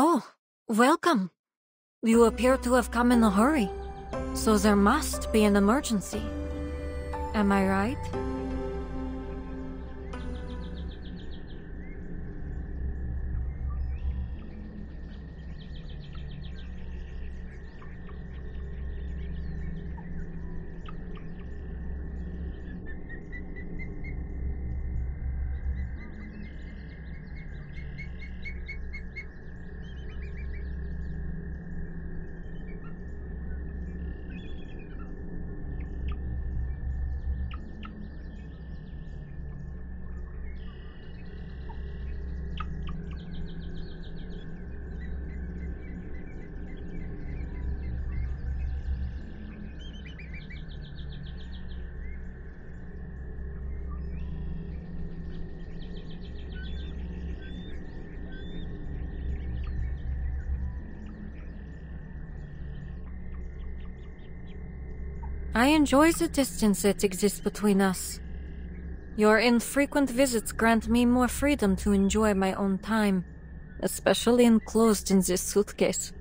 Oh, welcome. You appear to have come in a hurry, so there must be an emergency. Am I right? I enjoy the distance that exists between us. Your infrequent visits grant me more freedom to enjoy my own time, especially enclosed in this suitcase.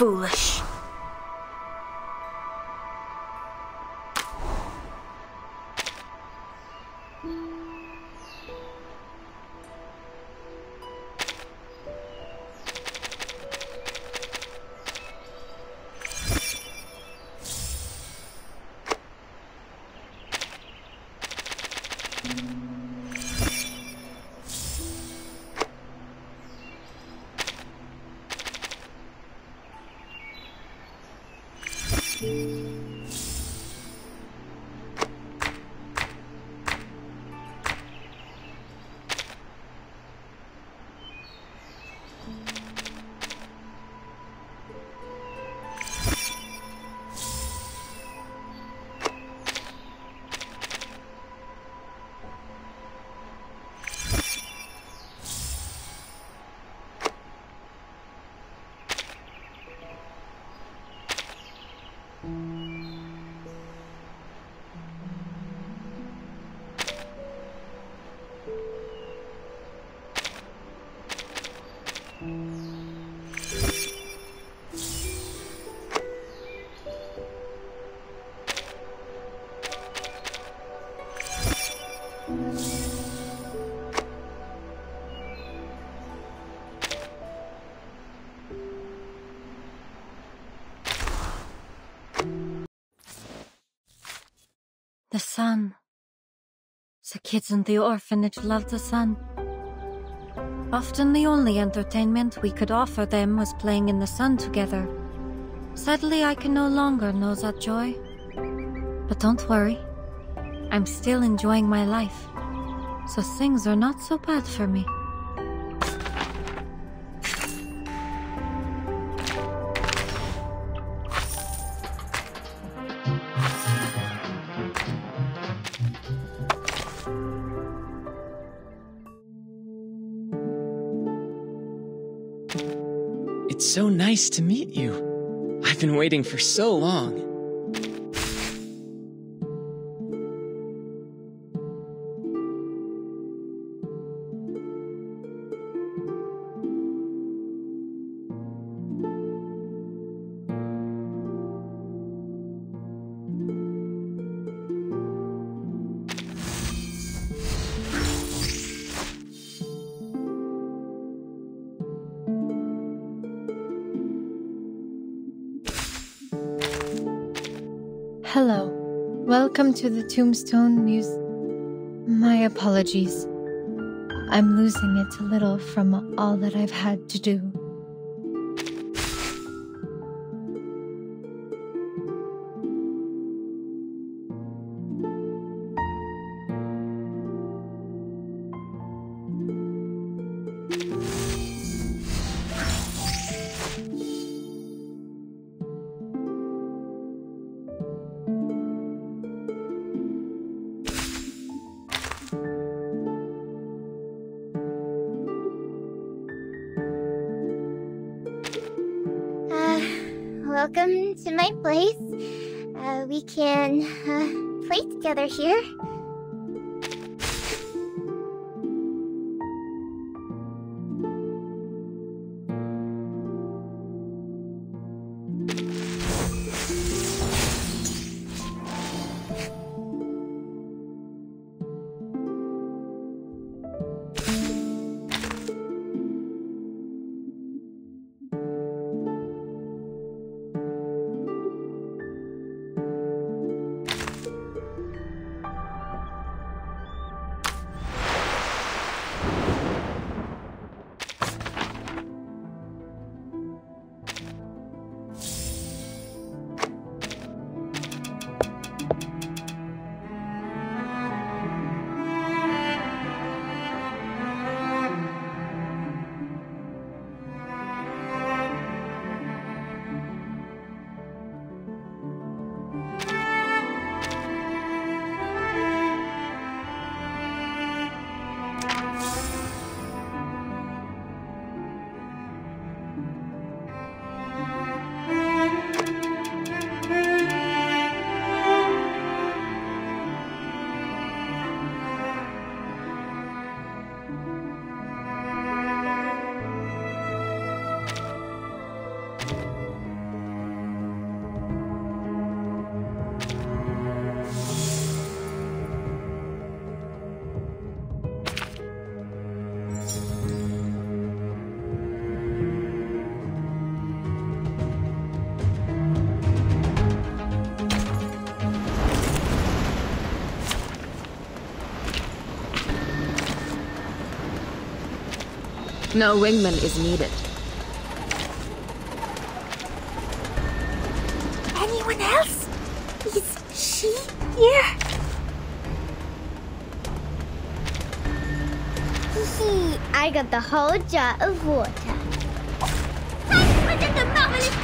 Foolish. Sun. The kids in the orphanage loved the sun. Often the only entertainment we could offer them was playing in the sun together. Sadly, I can no longer know that joy. But don't worry. I'm still enjoying my life. So things are not so bad for me. Nice to meet you. I've been waiting for so long. Welcome to the Tombstone Muse. My apologies. I'm losing it a little from all that I've had to do. My place. Uh, we can uh, play together here. No wingman is needed. Anyone else? Is she here? Hee I got the whole jar of water. Thanks for the marvelous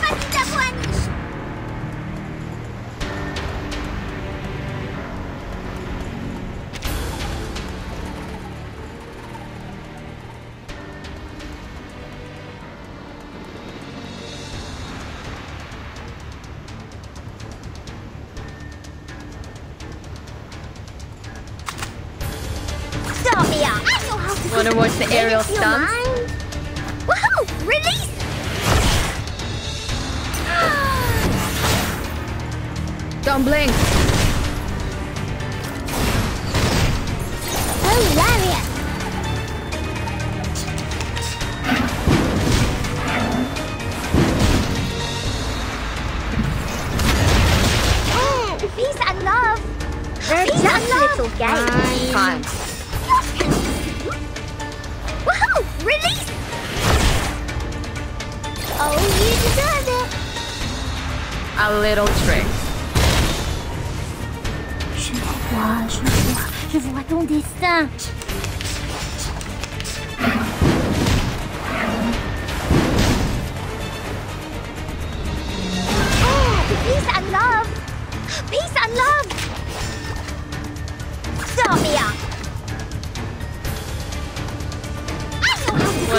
aerial stumps.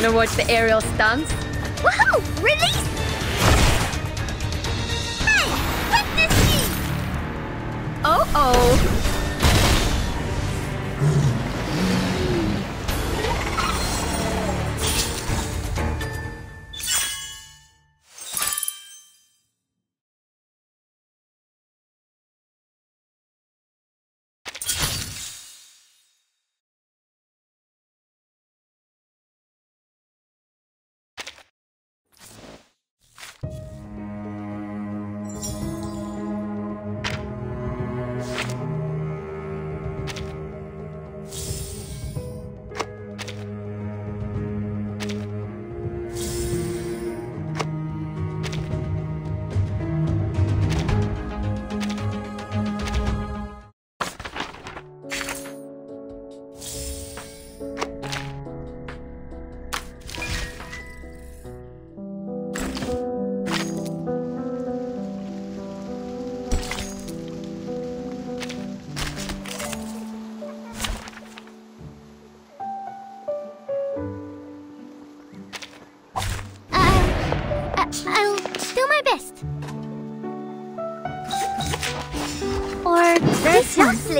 Wanna watch the aerial stunts? Woohoo! Release! Hey! Uh-oh!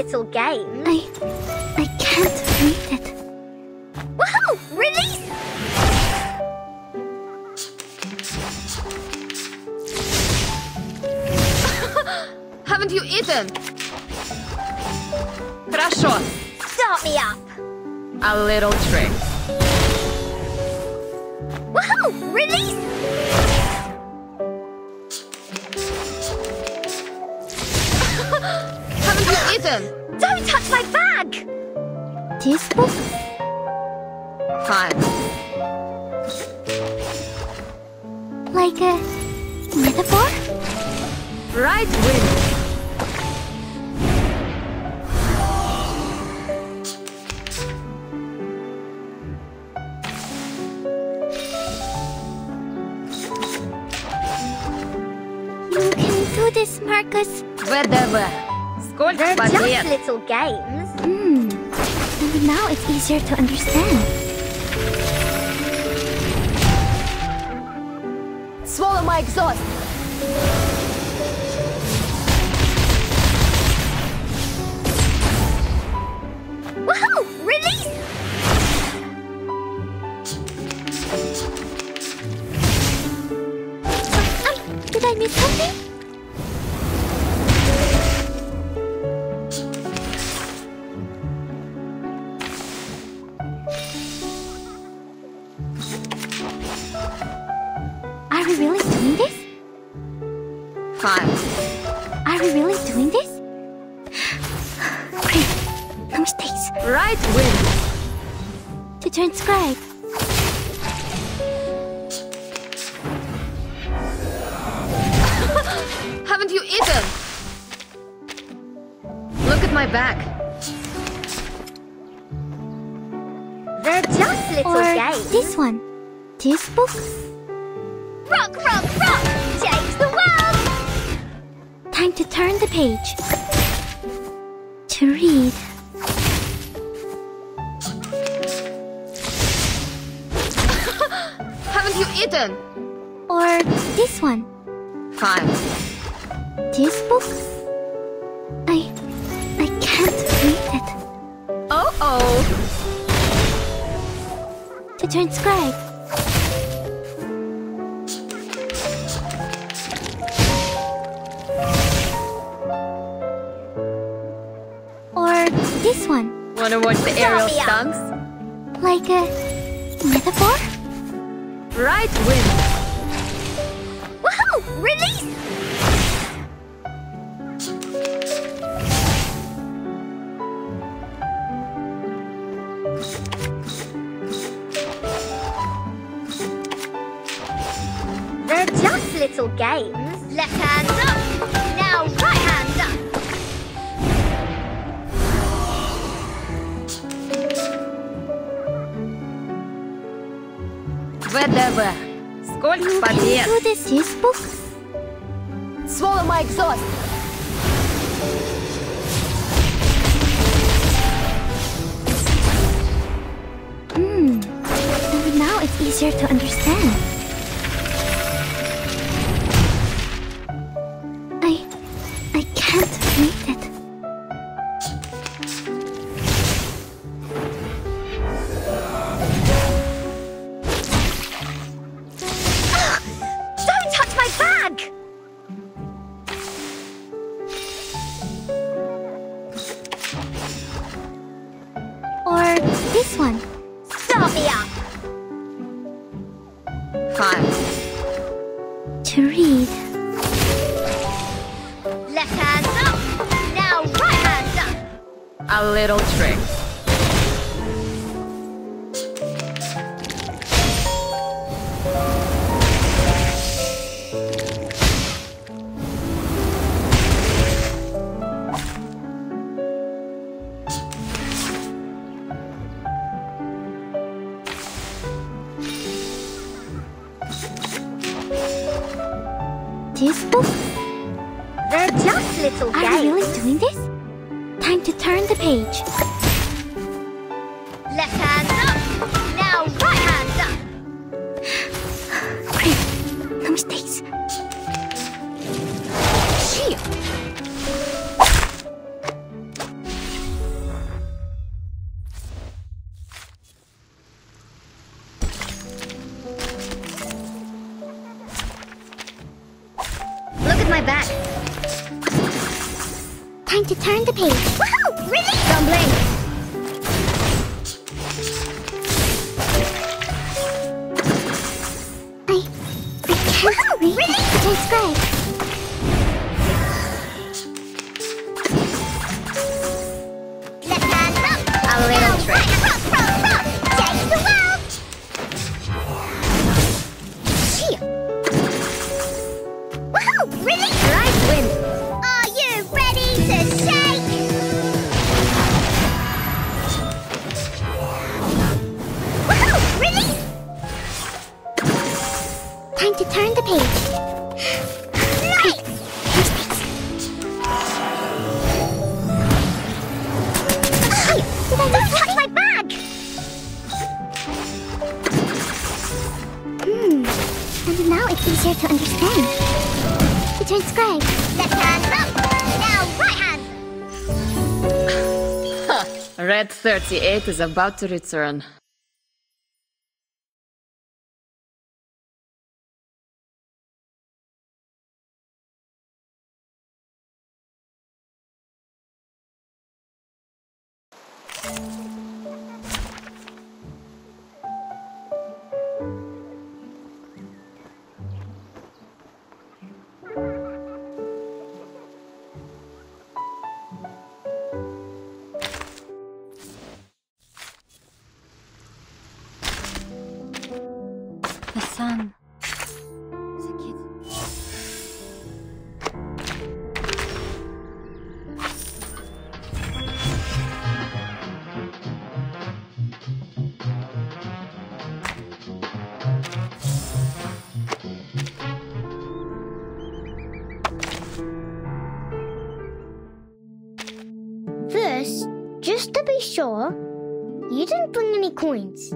little game. I... I can't read it. Woohoo! Release! Haven't you eaten? Хорошо. Stop me up. A little trick. my exhaust. Woohoo! Release! one. Fine. This book? I... I can't read it. Uh-oh! To transcribe. Or this one. Wanna watch the aerial stunts? Like a... metaphor? Right wing. Release! They're just little games. Left hand up. Now right hand up. ВДВ. Сколько побед? Что здесь? swallow my exhaust. Hmm. Now it's easier to understand. back. Time to turn the page. Woohoo! Release! Don't. Nazi is about to return. Sure, you didn't bring any coins,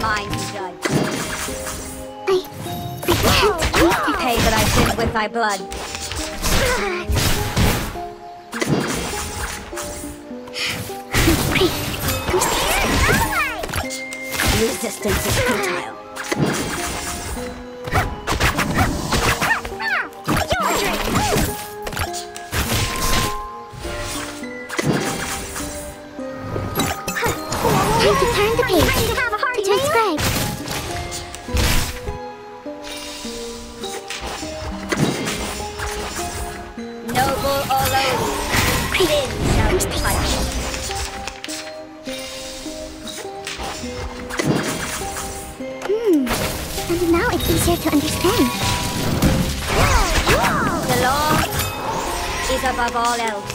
mine to judge. I, I can't read it. Pay that I've sinned with thy blood. Wait, I'm scared. Resistance is futile. Time to turn the page. Easier to understand. The law is above all else.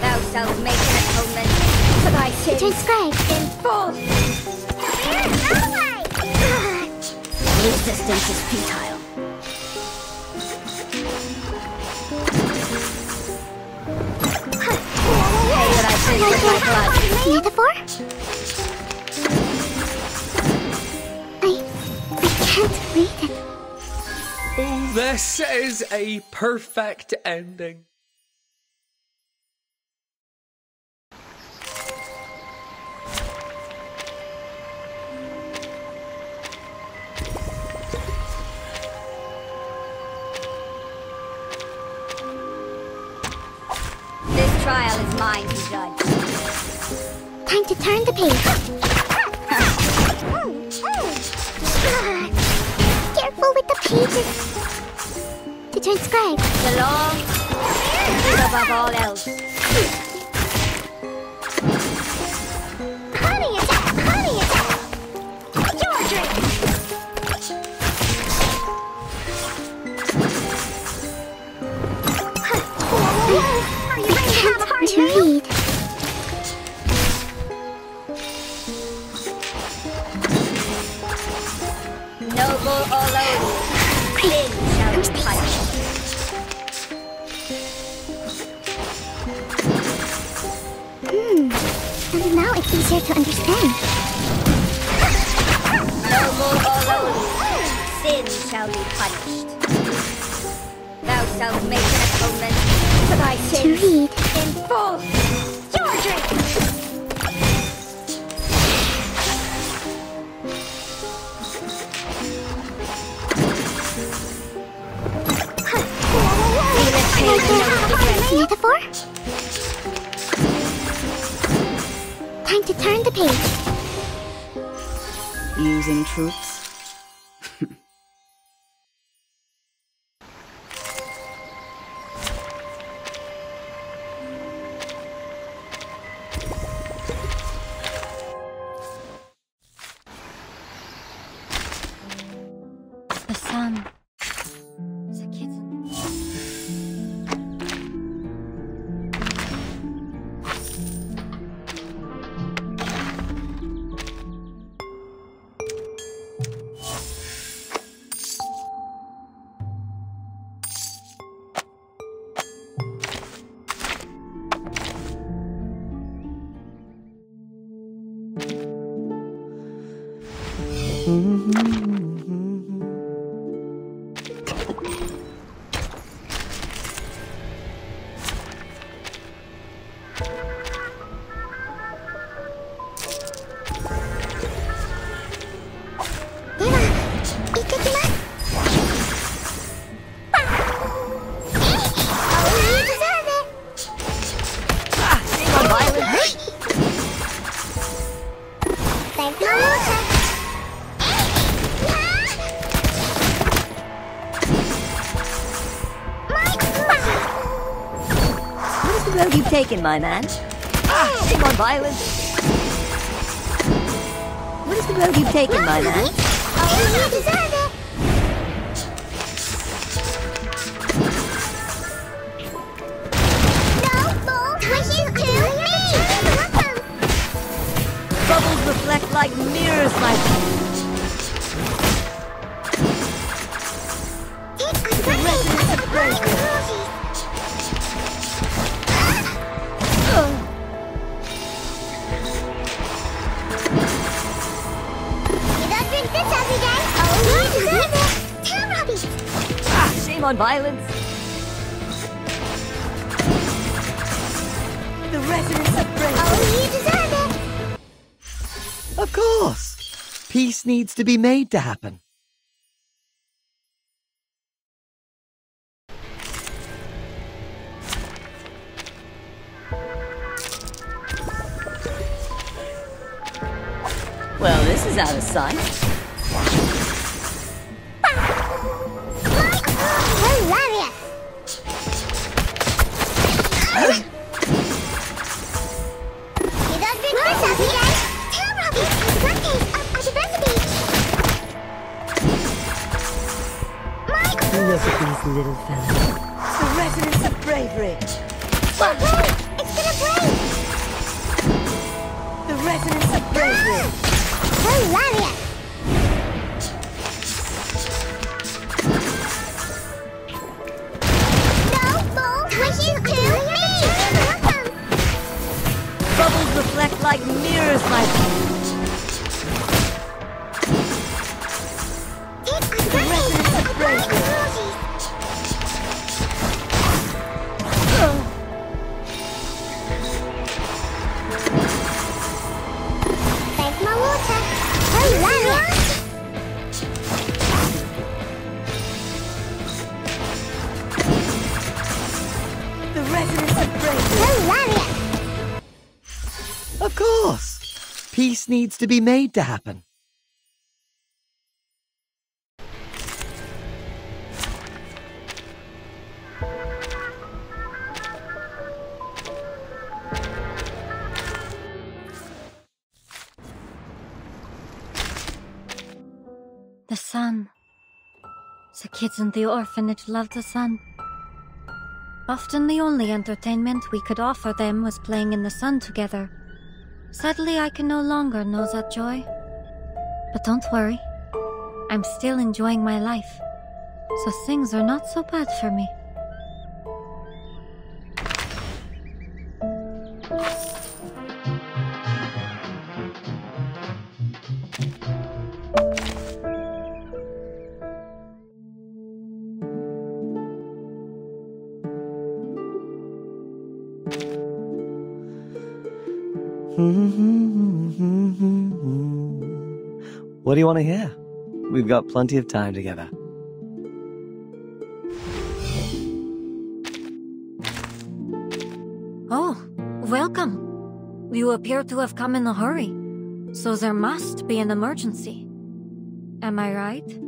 Thou shalt make an atonement for thy sins transcribe. in full. Resistance is futile. Pay that I sinned with thy blood. Metaphor? Read it. Oh, this is a perfect ending. This trial is mine to judge. Time to turn the page. With the pages. To transcribe. The law is above all else. Honey attack! Honey attack! Your drink! Are you ready to have a party read. Noble or lowly, sin shall be punished. Hmm. And now it's easier to understand. Or lowly, sin shall be punished. Thou shalt make an atonement for thy To sins read. in full. Your drink. Metaphor? Time to turn the page. Using troops? Taken, my man? Ah, shame on violence. What is the road you've taken, my man? Oh, you deserve it. Ah, shame on violence. The residents of Brent. Oh, you deserve it. Of course. Peace needs to be made to happen. Well, this is out of sight. Little fellas. The residents of Bravery. Woohoo! It's gonna break. The residents of Bravery. Hilarious. No more wishes to me. Bubbles reflect like mirrors, my friend. Take advantage of my needs to be made to happen. The sun. The kids in the orphanage loved the sun. Often the only entertainment we could offer them was playing in the sun together. Sadly, I can no longer know that joy. But don't worry. I'm still enjoying my life. So things are not so bad for me. What do you want to hear? We've got plenty of time together. Oh, welcome. You appear to have come in a hurry, so there must be an emergency. Am I right?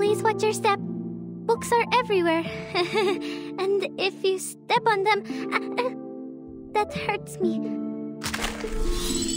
Please watch your step. Books are everywhere. and if you step on them, uh, uh, that hurts me.